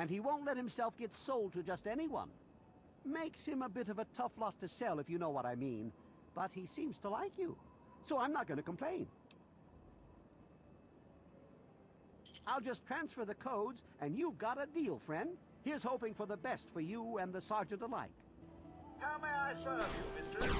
and he won't let himself get sold to just anyone. Makes him a bit of a tough lot to sell, if you know what I mean. But he seems to like you, so I'm not going to complain. I'll just transfer the codes, and you've got a deal, friend. Here's hoping for the best for you and the sergeant alike. How may I serve you, Mister?